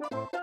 you